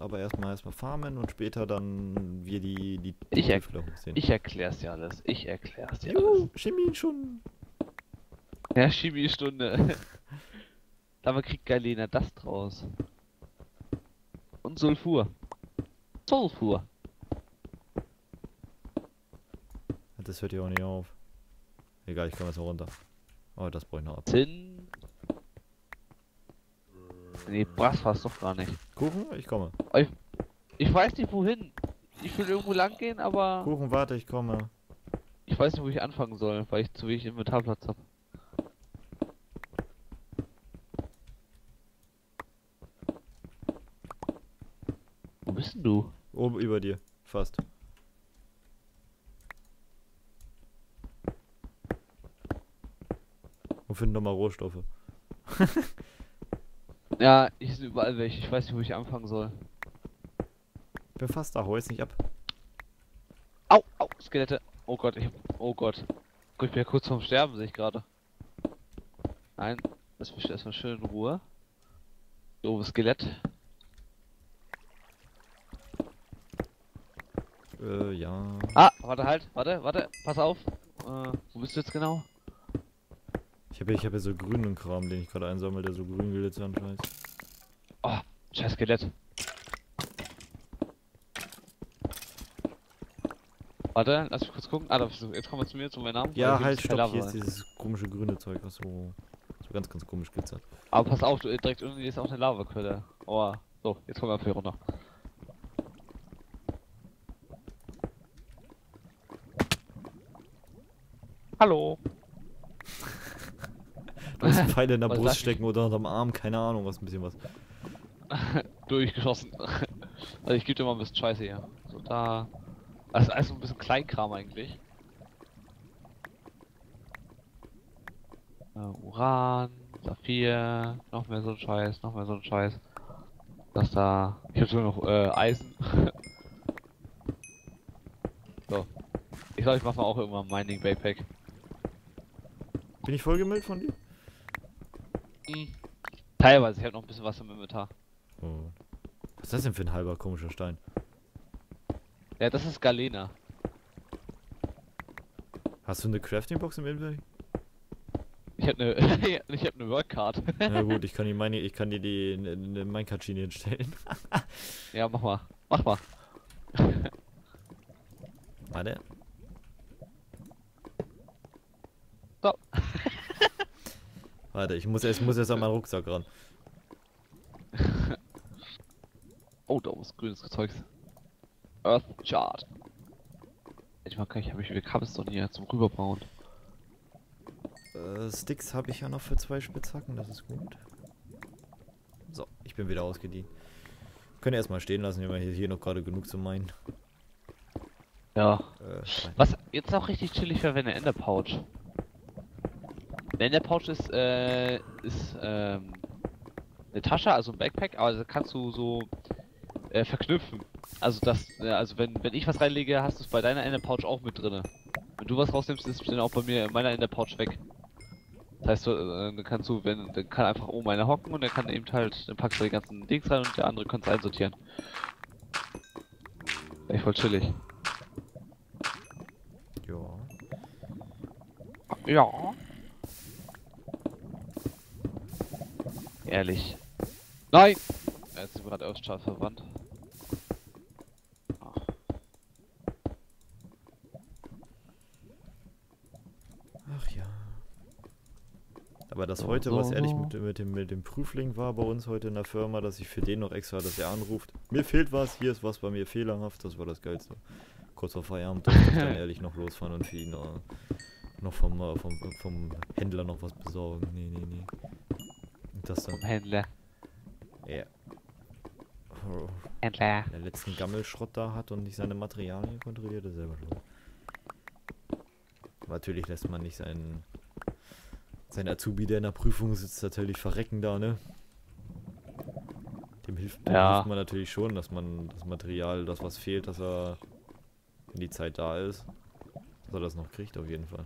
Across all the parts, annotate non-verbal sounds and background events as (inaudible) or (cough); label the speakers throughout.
Speaker 1: aber erstmal erstmal farmen und später dann wir die die
Speaker 2: Ich er-
Speaker 1: hochsehen.
Speaker 2: Ich erklär's dir alles. Ich erklär's dir
Speaker 1: Juhu,
Speaker 2: alles.
Speaker 1: Chemie schon.
Speaker 2: Ja, Chemiestunde. (laughs) Dabei kriegt Galena das draus. Und Sulfur. Sulfur.
Speaker 1: Das hört ja auch nicht auf. Egal, ich komme jetzt mal runter. Oh, das brauche ich noch ab.
Speaker 2: Zinn. Nee, Brass war's doch gar nicht.
Speaker 1: Kuchen? Ich komme.
Speaker 2: Ich weiß nicht wohin. Ich will irgendwo lang gehen, aber
Speaker 1: Kuchen, warte, ich komme.
Speaker 2: ich weiß nicht, wo ich anfangen soll, weil ich zu wenig Inventarplatz habe. Wo bist denn du?
Speaker 1: Oben über dir. Fast. Und finden nochmal Rohstoffe. (laughs)
Speaker 2: Ja, hier sind überall welche. Ich weiß nicht, wo ich anfangen soll.
Speaker 1: Ich fast da, hol jetzt nicht ab.
Speaker 2: Au, au, Skelette. Oh Gott, ich hab, oh Gott. Gut, ich bin ja kurz vorm Sterben, sehe ich gerade. Nein, lass mich erstmal schön in Ruhe. Doofes Skelett.
Speaker 1: Äh, ja.
Speaker 2: Ah, warte halt, warte, warte, pass auf. Äh, wo bist du jetzt genau?
Speaker 1: Ich habe ich hab ja so grünen Kram, den ich gerade einsammle, der so grün glitzert und scheiß.
Speaker 2: Oh, scheiß Skelett. Warte, lass mich kurz gucken. Ah, da bist du. Jetzt kommen wir zu mir, zu meinem Namen.
Speaker 1: Ja, halt, stopp, hier
Speaker 2: Lava
Speaker 1: ist
Speaker 2: rein.
Speaker 1: dieses komische grüne Zeug, was so, so ganz, ganz komisch glitzert.
Speaker 2: Aber pass auf, du, äh, direkt unten ist auch eine Lavaquelle. Oh, so, jetzt kommen wir hier runter. Hallo.
Speaker 1: Du hast einen Pfeil in der Brust stecken oder unterm Arm, keine Ahnung, was ein bisschen was. (laughs)
Speaker 2: Durchgeschossen. (laughs) also ich gebe dir mal ein bisschen Scheiße hier. So da. Also alles so ein bisschen Kleinkram eigentlich. Äh, Uran, Saphir, noch mehr so ein Scheiß, noch mehr so ein Scheiß. Das da. Ich hab sogar noch äh, Eisen. (laughs) so. Ich glaube, ich mach mal auch irgendwann ein Mining Backpack.
Speaker 1: Bin ich vollgemüllt von dir?
Speaker 2: Teilweise, ich habe noch ein bisschen was im Inventar.
Speaker 1: Oh. Was ist das denn für ein halber komischer Stein?
Speaker 2: Ja, das ist Galena.
Speaker 1: Hast du eine Crafting-Box im Inventory?
Speaker 2: Ich habe eine (laughs) ich habe eine Workcard.
Speaker 1: Na gut, (laughs) ich kann die meine, ich kann dir die in, in, in Minecart-Schiene hinstellen. (laughs)
Speaker 2: ja, mach mal. Mach mal.
Speaker 1: Warte.
Speaker 2: So.
Speaker 1: Warte, ich muss erst, muss erst an meinen Rucksack ran. (laughs)
Speaker 2: Oh, da ist grünes Zeugs. Earth Chart. Ich mag gar nicht, habe ich wie Cobblestone hier zum rüberbauen.
Speaker 1: Äh, Sticks habe ich ja noch für zwei Spitzhacken, das ist gut. So, ich bin wieder ausgedient. Können erstmal stehen lassen, wir haben hier, hier noch gerade genug zu meinen.
Speaker 2: Ja.
Speaker 1: Äh.
Speaker 2: Was jetzt auch richtig chillig wäre, wenn eine Ender Eine Ender Pouch ist, äh, ist, ähm, eine Tasche, also ein Backpack, aber da kannst du so, äh, verknüpfen. Also das, äh, also wenn, wenn ich was reinlege, hast du es bei deiner Ender Pouch auch mit drinne. Wenn du was rausnimmst, ist es dann auch bei mir in meiner Ender Pouch weg. Das heißt, du, äh, dann kannst du, wenn, dann kann einfach oben einer hocken und der kann eben halt, dann packst du die ganzen Dings rein und der andere kannst einsortieren. Echt voll chillig.
Speaker 1: Ja.
Speaker 2: Ja. Ehrlich. Nein! Sind wir gerade Earthchart verwandt. Ach,
Speaker 1: Ach ja. Aber das heute, was ehrlich mit, mit, dem, mit dem Prüfling war bei uns heute in der Firma, dass ich für den noch extra, dass er anruft. Mir fehlt was, hier ist was bei mir fehlerhaft, das war das Geilste. Kurz vor Feierabend durfte ich dann (laughs) ehrlich noch losfahren und für ihn äh, noch vom, vom, vom Händler noch was besorgen. Nee, nee, nee. Das dann,
Speaker 2: vom Händler.
Speaker 1: ja. Oh,
Speaker 2: Händler.
Speaker 1: der letzten Gammelschrott da hat und nicht seine Materialien kontrolliert, ist selber schuld. Aber Natürlich lässt man nicht seinen, seinen Azubi, der in der Prüfung sitzt, natürlich verrecken da, ne? Dem hilft, dem
Speaker 2: Ja.
Speaker 1: hilft man natürlich schon, dass man das Material, das was fehlt, dass er, wenn die Zeit da ist, dass er das noch kriegt, auf jeden Fall.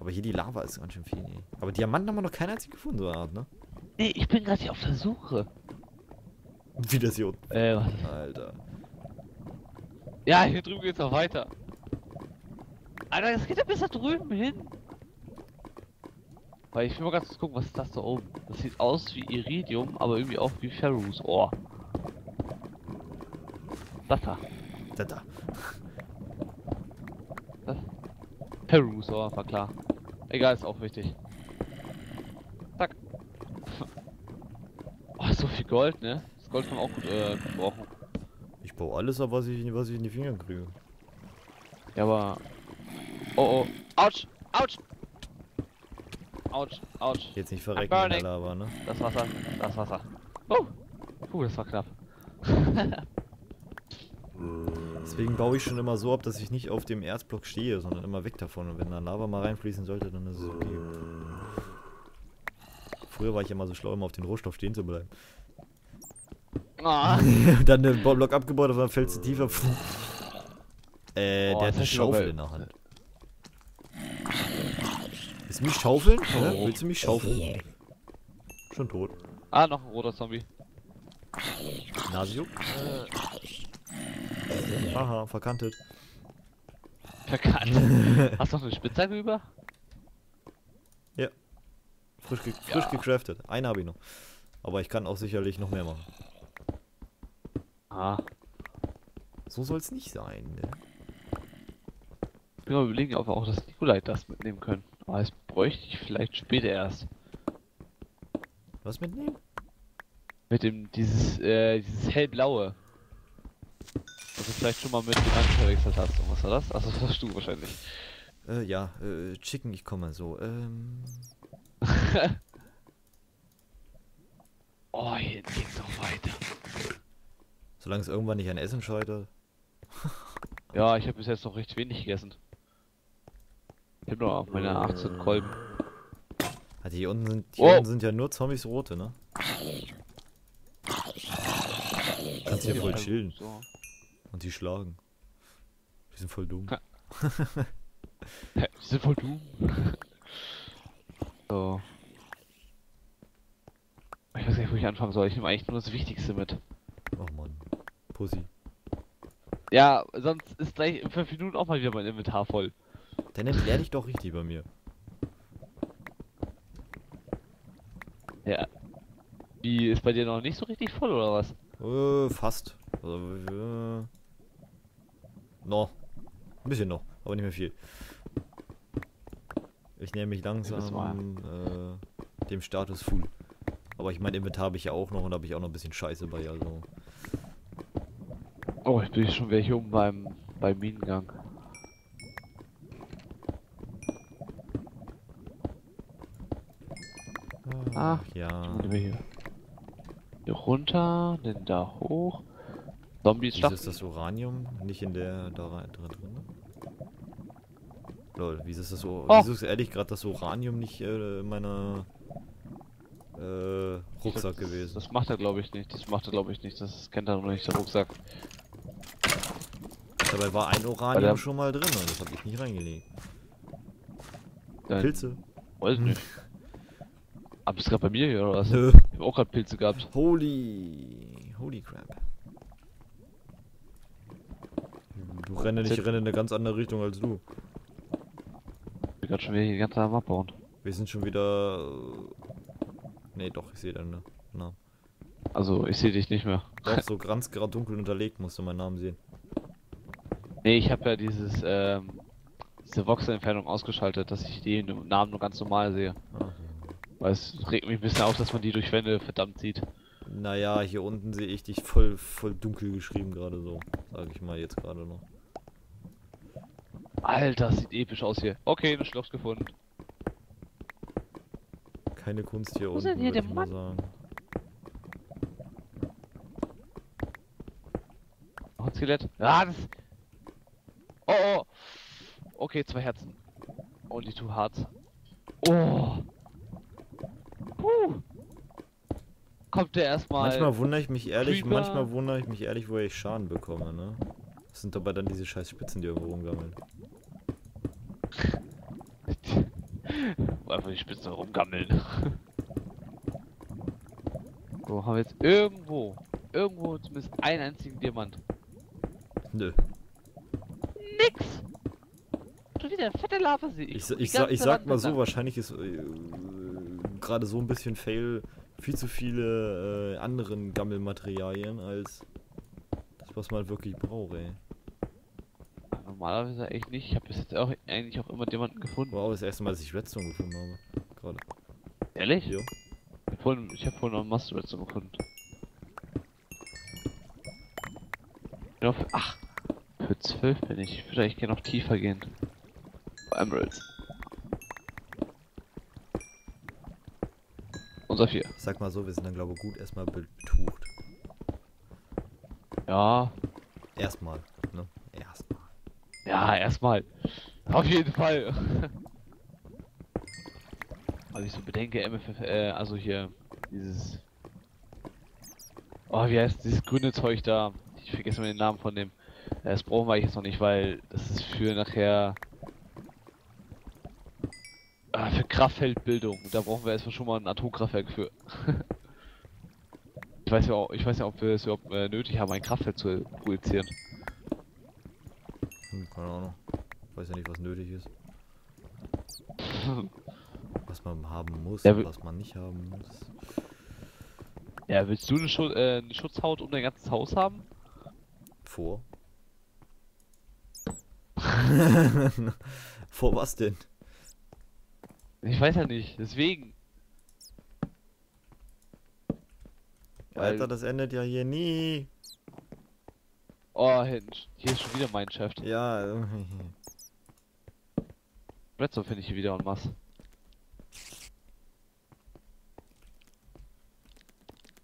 Speaker 1: Aber hier die Lava ist ganz schön viel, ey. Aber Diamanten haben wir noch keinen einzigen gefunden, so eine Art, ne?
Speaker 2: Nee, ich bin gerade hier auf der Suche.
Speaker 1: Wie das hier unten.
Speaker 2: Äh, was?
Speaker 1: Alter.
Speaker 2: Ja, hier drüben geht's noch weiter. Alter, das geht ja bis da drüben hin. Weil ich will mal ganz kurz gucken, was ist das da oben? Das sieht aus wie Iridium, aber irgendwie auch wie Ferrous Ohr. Das da.
Speaker 1: Da, da.
Speaker 2: Ferrous Ohr, war klar. Egal, ist auch wichtig. Zack. (laughs) Oh, so viel Gold, ne? Das Gold kann man auch gut äh, gebrauchen.
Speaker 1: Ich baue alles ab, was ich, was ich in die Finger kriege.
Speaker 2: Ja, aber. Oh oh. Autsch! Autsch! Autsch! Autsch!
Speaker 1: Jetzt nicht verrecken
Speaker 2: burning.
Speaker 1: Lava, ne?
Speaker 2: Das Wasser, das Wasser. Oh! Puh, das war knapp. (laughs)
Speaker 1: Deswegen baue ich schon immer so ab, dass ich nicht auf dem Erzblock stehe, sondern immer weg davon. Und wenn da Lava mal reinfließen sollte, dann ist es okay. Früher war ich immer so schlau, immer auf den Rohstoff stehen zu bleiben.
Speaker 2: Ah. (laughs)
Speaker 1: Dann den Baublock abgebaut, aber dann fällst du tiefer. Äh,
Speaker 2: Oh,
Speaker 1: der hat eine Schaufel in der Hand. Willst du mich schaufeln?
Speaker 2: Oh.
Speaker 1: Willst du mich schaufeln? Schon tot.
Speaker 2: ah, noch ein roter Zombie.
Speaker 1: Nasio? Haha, verkantet.
Speaker 2: Verkannt. (laughs) Hast du noch eine Spitzhacke über?
Speaker 1: Frisch, ge frisch
Speaker 2: Ja.
Speaker 1: gecraftet. Eine habe ich noch. Aber ich kann auch sicherlich noch mehr machen.
Speaker 2: Ah.
Speaker 1: So soll es nicht sein, ne?
Speaker 2: Ich bin mal überlegen, ob wir auch das Nikolai das mitnehmen können. Aber das bräuchte ich vielleicht später erst.
Speaker 1: Was mitnehmen?
Speaker 2: Mit dem, dieses, äh, dieses hellblaue. Vielleicht schon mal mit. Und was war das? Achso, das warst du wahrscheinlich.
Speaker 1: Äh, ja, äh, Chicken, ich komme so. Ähm, (laughs)
Speaker 2: oh, hier geht's noch weiter.
Speaker 1: solange es irgendwann nicht an Essen scheitert. (laughs)
Speaker 2: Ja, ich habe bis jetzt noch recht wenig gegessen. Ich habe noch meine 18 Kolben.
Speaker 1: Also hier unten sind, hier
Speaker 2: Oh.
Speaker 1: unten sind ja nur Zombies rote, ne? Kannst hier voll chillen
Speaker 2: So.
Speaker 1: Und die schlagen. Die sind voll dumm.
Speaker 2: Die sind voll du. so. Ich weiß nicht, wo ich anfangen soll. Ich nehme eigentlich nur das Wichtigste mit.
Speaker 1: Oh Mann. Pussy.
Speaker 2: Ja, sonst ist gleich in 5 Minuten auch mal wieder mein Inventar voll.
Speaker 1: Dann erklär dich doch richtig bei mir.
Speaker 2: Ja. Wie, ist bei dir noch nicht so richtig voll oder was?
Speaker 1: Äh, fast. Also, äh, noch. Ein bisschen noch, aber nicht mehr viel. Ich näher mich langsam äh, dem Status Full. Aber ich mein Inventar habe ich ja auch noch und da habe ich auch noch ein bisschen Scheiße bei, also.
Speaker 2: Oh, ich bin schon wieder hier oben beim, beim Minengang. Ah,
Speaker 1: ja.
Speaker 2: Hier runter, dann da hoch. Zombies
Speaker 1: Wieso
Speaker 2: starten.
Speaker 1: ist das Uranium nicht in der da rein, drin? drin? Lol, wieso ist das so?
Speaker 2: Oh.
Speaker 1: Wieso ist ehrlich gerade das Uranium nicht äh, in meiner äh, Rucksack
Speaker 2: das,
Speaker 1: gewesen?
Speaker 2: Das macht er glaube ich nicht. Das macht er glaube ich nicht. Das kennt er noch nicht, der Rucksack.
Speaker 1: Dabei war ein Uranium
Speaker 2: der-
Speaker 1: schon mal drin und das habe ich nicht reingelegt.
Speaker 2: Dann,
Speaker 1: Pilze?
Speaker 2: Weiß nicht. (laughs) Aber bist du gerade bei mir hier oder was?
Speaker 1: Nö.
Speaker 2: Ich hab auch gerade Pilze gehabt.
Speaker 1: Holy. Holy crap. Renne, ich
Speaker 2: Zit-
Speaker 1: renne in eine ganz andere Richtung als du.
Speaker 2: Ich bin gerade schon wieder die ganze Zeit am Abbauen.
Speaker 1: Wir sind schon wieder. äh, Nee, doch, ich sehe deinen Namen.
Speaker 2: Also, ich sehe dich nicht mehr.
Speaker 1: Doch, so ganz gerade dunkel unterlegt musst du meinen Namen sehen.
Speaker 2: Nee, ich habe ja dieses, ähm, diese Voxel-Entfernung ausgeschaltet, dass ich die Namen nur ganz normal sehe.
Speaker 1: Ah.
Speaker 2: Weil es regt mich ein bisschen auf, dass man die durch Wände verdammt sieht.
Speaker 1: Naja, hier unten sehe ich dich voll, voll dunkel geschrieben gerade so. Sage ich mal jetzt gerade noch.
Speaker 2: Alter, das sieht episch aus hier. Okay, ein Schloss gefunden.
Speaker 1: Keine Kunst hier
Speaker 2: Wo ist
Speaker 1: unten,
Speaker 2: denn hier
Speaker 1: würde
Speaker 2: der
Speaker 1: ich mal
Speaker 2: Mann?
Speaker 1: sagen.
Speaker 2: Noch ein Skelett. Ah, das. Oh, oh. Okay, zwei Herzen. Only two hearts. Oh. Puh. Kommt der erstmal.
Speaker 1: Manchmal wundere ich mich ehrlich,
Speaker 2: Creeper.
Speaker 1: manchmal wundere ich mich ehrlich, woher ich Schaden bekomme, ne? Das sind dabei dann diese scheiß Spitzen, die irgendwo rumgammeln.
Speaker 2: Wo einfach die Spitzen rumgammeln. (laughs) so, haben wir jetzt irgendwo irgendwo zumindest einen einzigen Diamant?
Speaker 1: Nö.
Speaker 2: Nix! Schon wieder fette Lavasee.
Speaker 1: Ich,
Speaker 2: guck
Speaker 1: sa-
Speaker 2: die
Speaker 1: ich, sa- ich sag mal so, wahrscheinlich ist äh, gerade so ein bisschen Fail viel zu viele äh, anderen Gammelmaterialien als das, was man wirklich braucht, ey.
Speaker 2: Normalerweise echt nicht. Ich habe bis jetzt auch eigentlich auch immer Diamanten gefunden.
Speaker 1: War auch das erste Mal, dass ich Redstone gefunden habe. Gerade.
Speaker 2: Ehrlich?
Speaker 1: Ja.
Speaker 2: Ich hab vorhin, ich hab vorhin noch Master Redstone gefunden. Für, ach, für 12 bin ich. Vielleicht gerne noch tiefer gehen. Emeralds. Unser 4.
Speaker 1: Ich sag mal so, wir sind dann glaube ich gut erstmal be- betucht.
Speaker 2: Ja,
Speaker 1: Erstmal, ne? Erstmal.
Speaker 2: Ja, erstmal. Auf jeden Fall. Aber ich so bedenke, MFF, äh, also hier, dieses. Oh, wie heißt dieses grüne Zeug da? Ich vergesse mal den Namen von dem. Äh, Das brauchen wir jetzt noch nicht, weil das ist für nachher. Ah, für Kraftfeldbildung. Da brauchen wir erstmal schon mal ein Atomkraftwerk für. (laughs) ich weiß ja auch, ich weiß ja, ob wir es überhaupt äh, nötig haben, ein Kraftfeld zu projizieren.
Speaker 1: Hm, keine Ahnung. Weiß ja nicht, was nötig ist. (laughs) Was man haben muss
Speaker 2: Ja,
Speaker 1: und was man nicht haben muss.
Speaker 2: Ja, willst du eine, Schu äh, eine Schutzhaut um dein ganzes Haus haben?
Speaker 1: Vor. (laughs) Vor was denn?
Speaker 2: Ich weiß ja nicht, deswegen.
Speaker 1: Alter, das endet ja hier nie.
Speaker 2: Oh, hinten. Hier ist schon wieder mein Chef.
Speaker 1: Ja, äh,
Speaker 2: Redstone finde ich hier wieder en masse.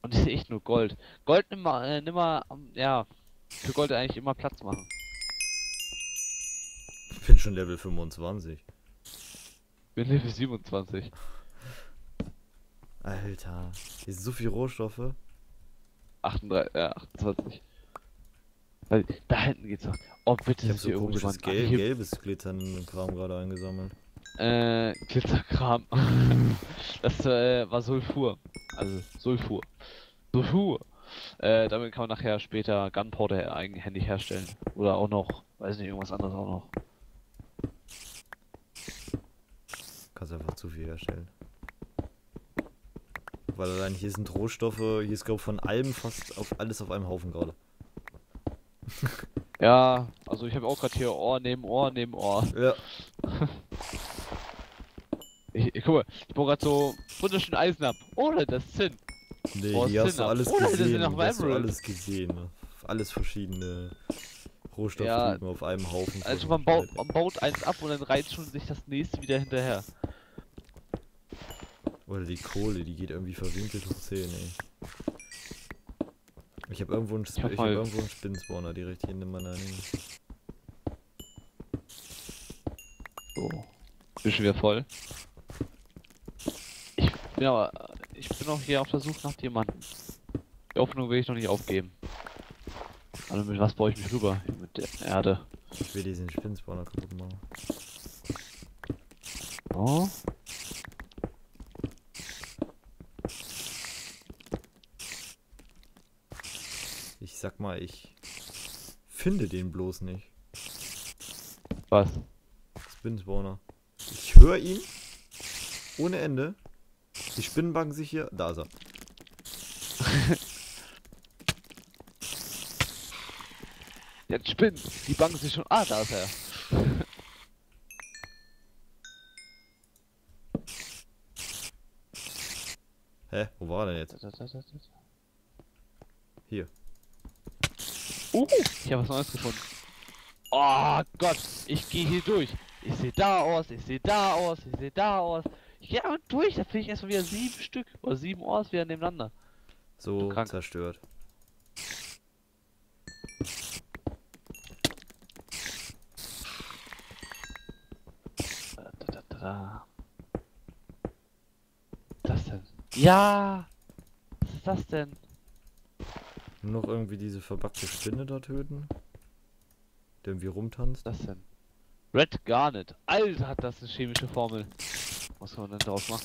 Speaker 2: Und ich sehe echt nur Gold. Gold nimm mal, äh, nimm mal, ähm, ja, für Gold eigentlich immer Platz machen.
Speaker 1: ich bin schon Level 25.
Speaker 2: Bin Level 27.
Speaker 1: Alter, hier sind so viele Rohstoffe.
Speaker 2: 38, äh, 28. Weil, da hinten geht's noch. Oh, bitte,
Speaker 1: Ich hab so
Speaker 2: hier
Speaker 1: komisches. Gel
Speaker 2: hier-
Speaker 1: gelbes Glittern Kram gerade eingesammelt.
Speaker 2: Äh, Glitzerkram. (laughs) das äh, war Sulfur. Also Sulfur. Sulfur. Äh, damit kann man nachher später Gunpowder eigenhändig herstellen. Oder auch noch, weiß nicht, irgendwas anderes auch noch.
Speaker 1: Kannst einfach zu viel herstellen. Weil allein hier sind Rohstoffe, hier ist glaube von allem fast auf alles auf einem Haufen gerade.
Speaker 2: Ja, also ich habe auch gerade hier Ohr neben Ohr neben Ohr.
Speaker 1: Ja. (laughs)
Speaker 2: Ich, ich guck mal, ich baue gerade so wunderschön Eisen ab. Ohne das Zinn.
Speaker 1: Nee,
Speaker 2: Oh,
Speaker 1: hier hast du
Speaker 2: ab.
Speaker 1: alles
Speaker 2: sind
Speaker 1: gesehen.
Speaker 2: auf
Speaker 1: Hier hast du alles gesehen. Ne? Alles verschiedene Rohstoffe
Speaker 2: Ja,
Speaker 1: auf einem Haufen.
Speaker 2: Also man baut, man baut eins ab und dann reizt schon sich das nächste wieder hinterher.
Speaker 1: Oder die Kohle, die geht irgendwie verwinkelt hoch 10, ey. Ich habe irgendwo einen, Sp
Speaker 2: hab
Speaker 1: ich hab irgendwo einen Spinnspawner direkt hier in meiner Nähe.
Speaker 2: So. Schon wieder voll. Ich bin aber, ich bin auch hier auf der Suche nach Diamanten. Die Hoffnung will ich noch nicht aufgeben. Also mit was baue ich mich rüber? Mit der Erde.
Speaker 1: Ich will diesen Spinnspawner kaputt machen.
Speaker 2: Oh.
Speaker 1: Ich sag mal, ich finde den bloß nicht.
Speaker 2: Was?
Speaker 1: Spinnspawner. Ich höre ihn. Ohne Ende. Die Spinnen bangen sich hier. Da ist er. (laughs)
Speaker 2: Jetzt spinnen. Die bangen sich schon. Ah, da ist er. (laughs)
Speaker 1: Hä? Wo war er denn jetzt? Hier.
Speaker 2: Uh, ich habe was Neues gefunden. Oh Gott, ich gehe hier durch. Ich sehe da aus, ich sehe da aus, ich sehe da aus. Ich gehe aber durch, da finde ich erstmal wieder sieben Stück oder sieben Ors wieder nebeneinander.
Speaker 1: So
Speaker 2: krank.
Speaker 1: zerstört.
Speaker 2: Da, da, da, da, da. Was ist das denn? Ja! Was ist das denn?
Speaker 1: Nur noch irgendwie diese verbackte Spinne da töten. Der irgendwie rumtanzt.
Speaker 2: Was denn? Red Garnet. Alter, hat das eine chemische Formel. Was kann man denn daraus machen?